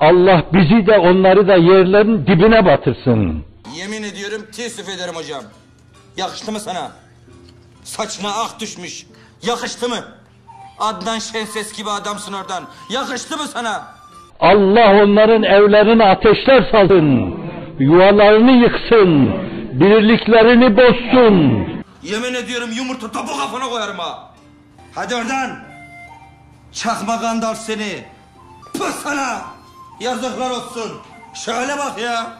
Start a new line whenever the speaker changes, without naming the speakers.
Allah bizi de onları da yerlerin dibine batırsın.
Yemin ediyorum teessüf ederim hocam. Yakıştı mı sana? Saçına ak düşmüş. Yakıştı mı? Adnan Şenses gibi adamsın oradan. Yakıştı mı sana?
Allah onların evlerine ateşler salsın. Yuvalarını yıksın. Birliklerini bozsun.
Yemin ediyorum yumurta topu kafana koyarım ha. Hadi oradan. Çakma gandalf seni. Pıh sana. Yazıklar olsun. Şöyle bak ya.